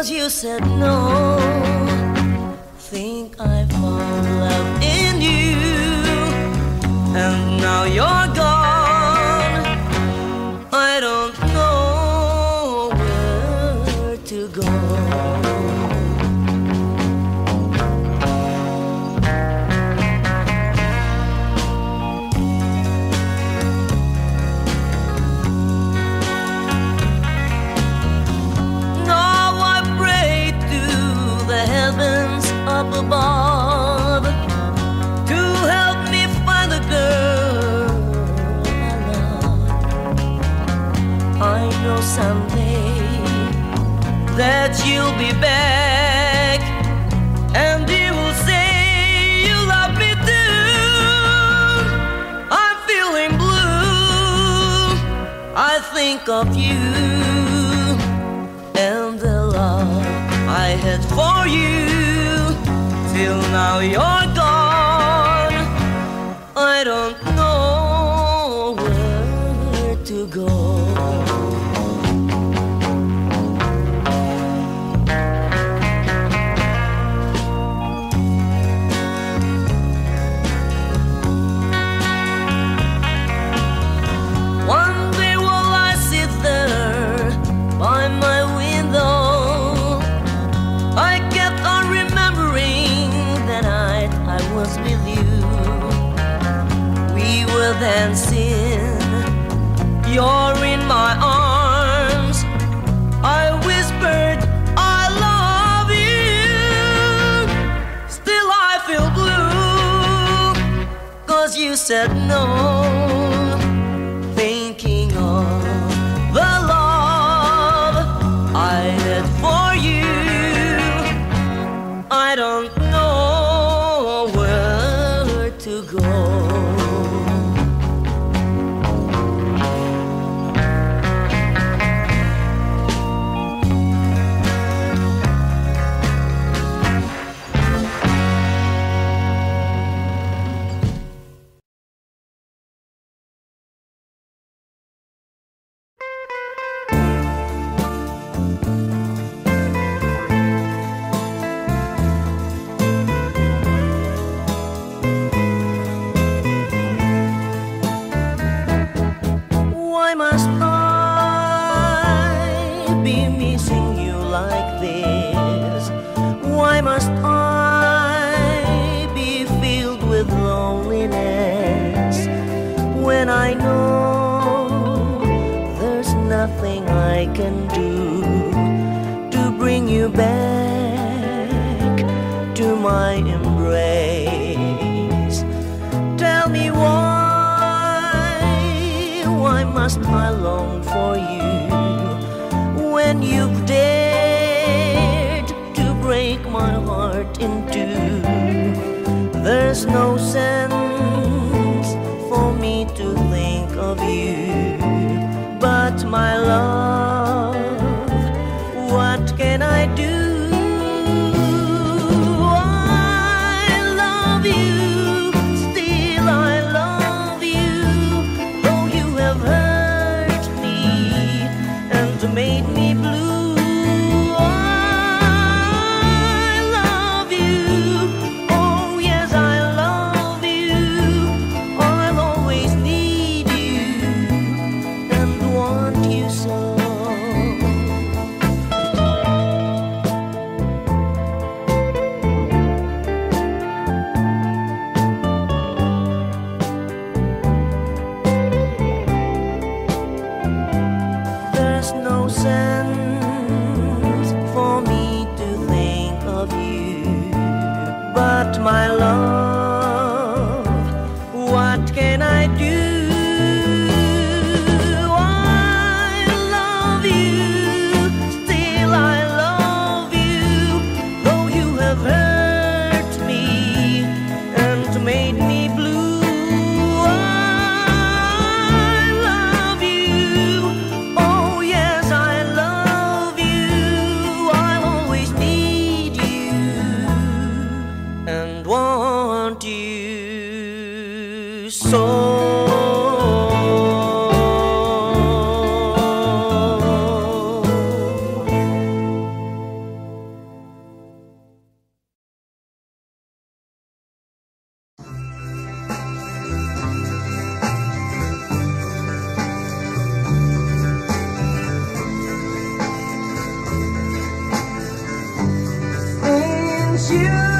Cause you said no. Think I found love in you. And now you're be back and you will say you love me too. I'm feeling blue. I think of you and the love I had for you till now you're said no. I you. you.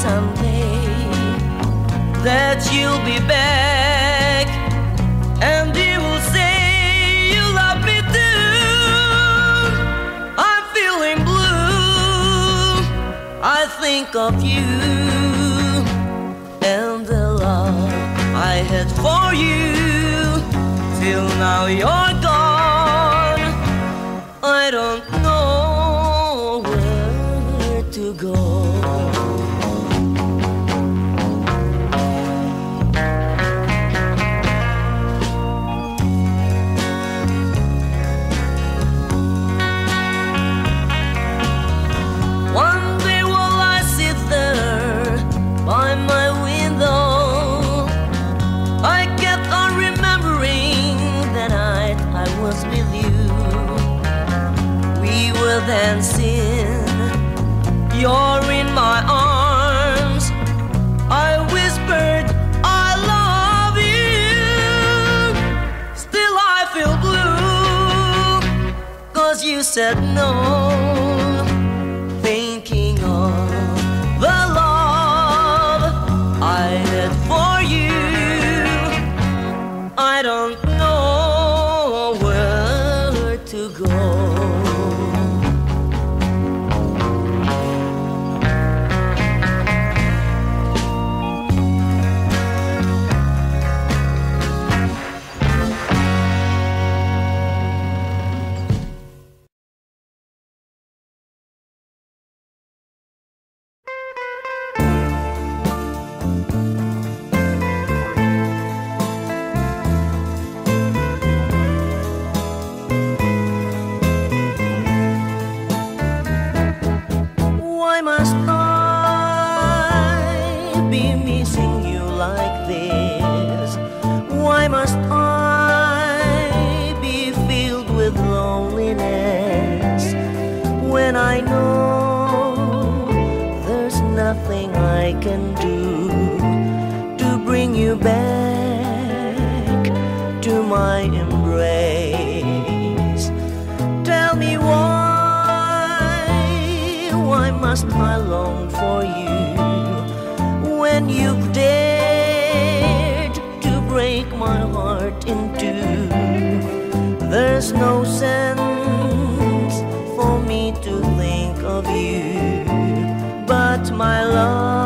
someday that you'll be back and you will say you love me too. I'm feeling blue. I think of you and the love I had for you till now. You're must I long for you when you've dared to break my heart in two? There's no sense for me to think of you, but my love.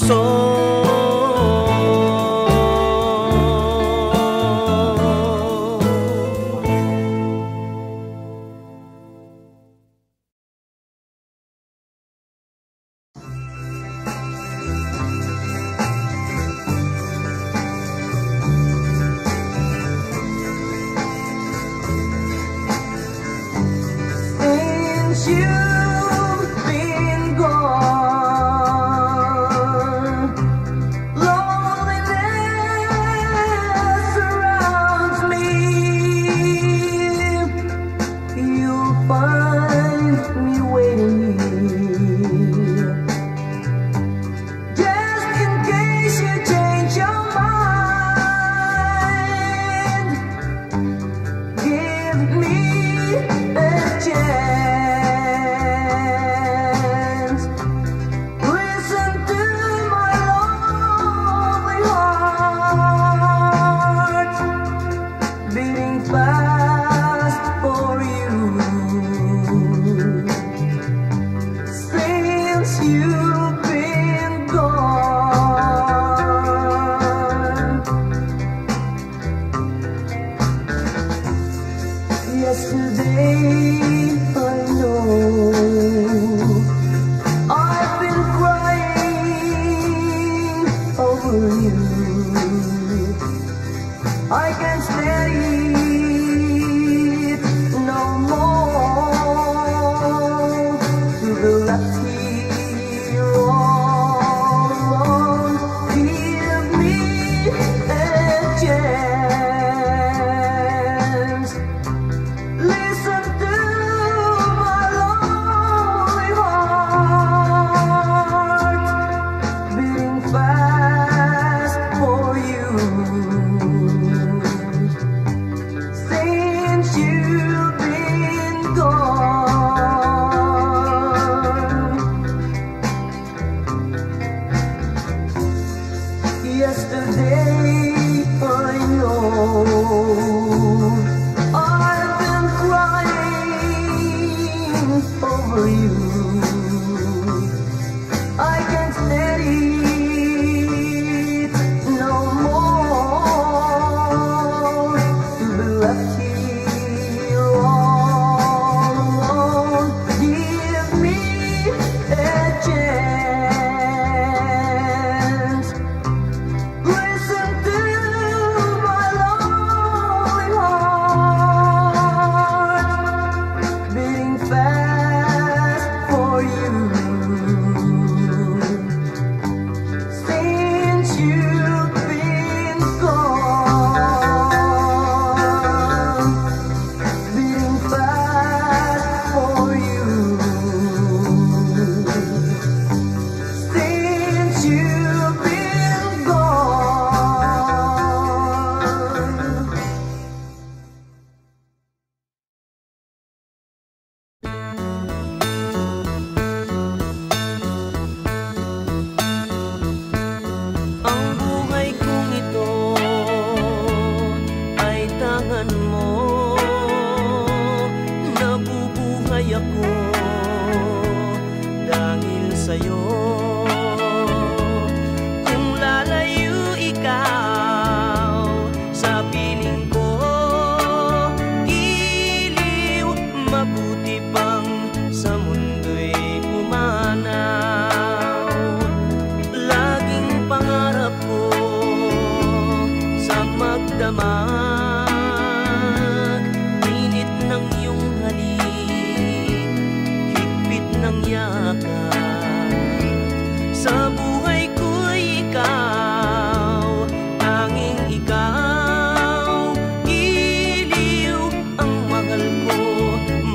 so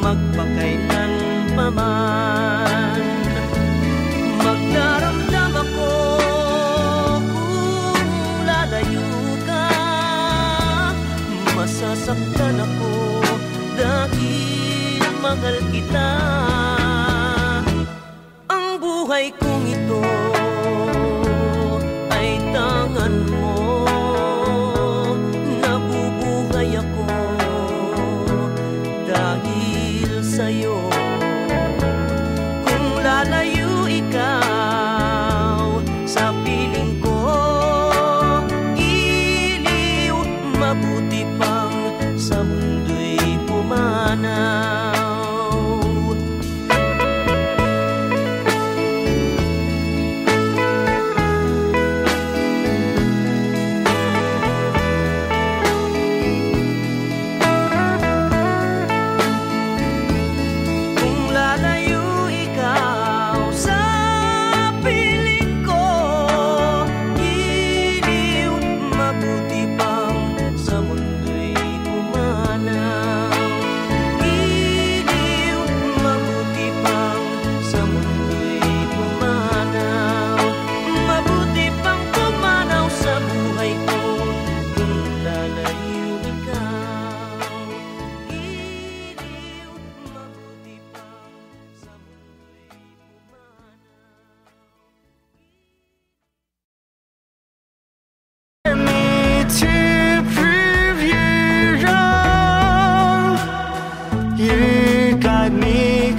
magpakailan pa man. Magdaramdam ako kung lalayo ka. Masasaktan ako dahil mahal kita. Ang buhay kong ito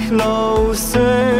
closer.